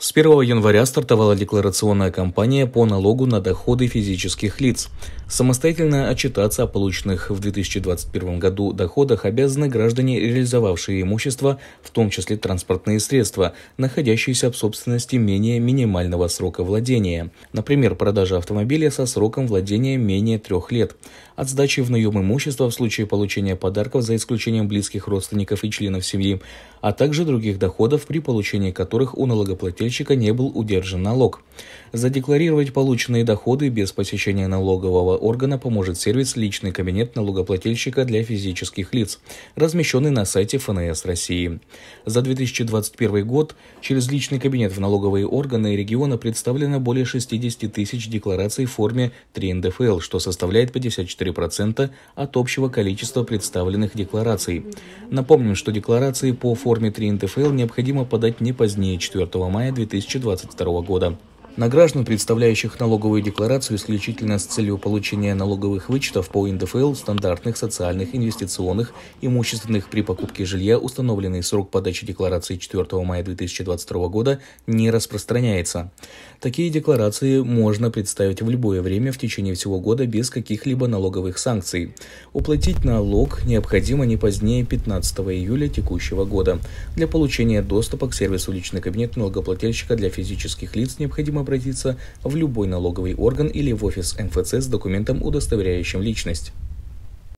С 1 января стартовала декларационная кампания по налогу на доходы физических лиц. Самостоятельно отчитаться о полученных в 2021 году доходах обязаны граждане, реализовавшие имущество, в том числе транспортные средства, находящиеся в собственности менее минимального срока владения. Например, продажа автомобиля со сроком владения менее трех лет. От сдачи в наем имущества в случае получения подарков за исключением близких родственников и членов семьи, а также других доходов, при получении которых у налогоплательщика налогоплательщика не был удержан налог. Задекларировать полученные доходы без посещения налогового органа поможет сервис «Личный кабинет налогоплательщика для физических лиц», размещенный на сайте ФНС России. За 2021 год через личный кабинет в налоговые органы региона представлено более 60 тысяч деклараций в форме 3 НДФЛ, что составляет 54% от общего количества представленных деклараций. Напомним, что декларации по форме 3 НДФЛ необходимо подать не позднее 4 мая 2022 года. На граждан, представляющих налоговую декларацию исключительно с целью получения налоговых вычетов по НДФЛ, стандартных, социальных, инвестиционных, имущественных при покупке жилья, установленный срок подачи декларации 4 мая 2022 года, не распространяется. Такие декларации можно представить в любое время в течение всего года без каких-либо налоговых санкций. Уплатить налог необходимо не позднее 15 июля текущего года. Для получения доступа к сервису «Личный кабинет налогоплательщика» для физических лиц необходимо обратиться в любой налоговый орган или в офис МФЦ с документом, удостоверяющим личность.